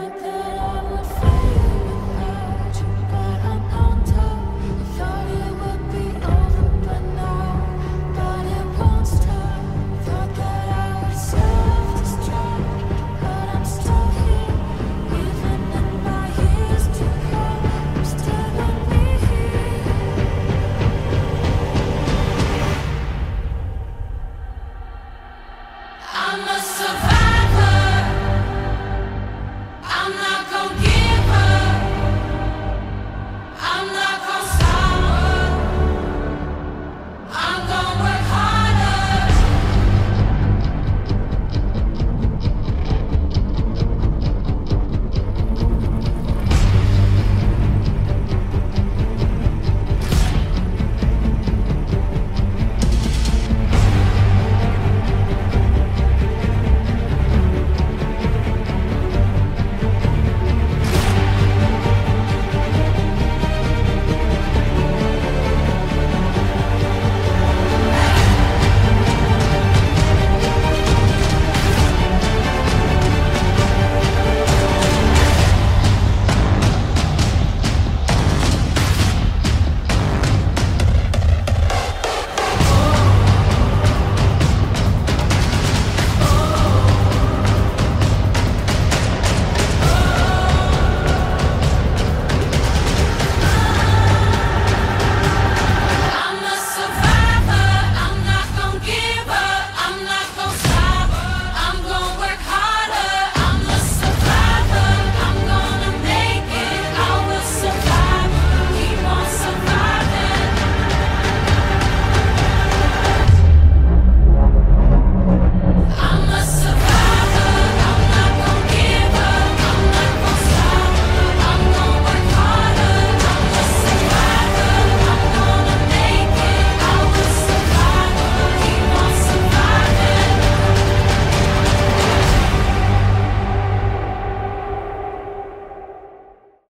Africa.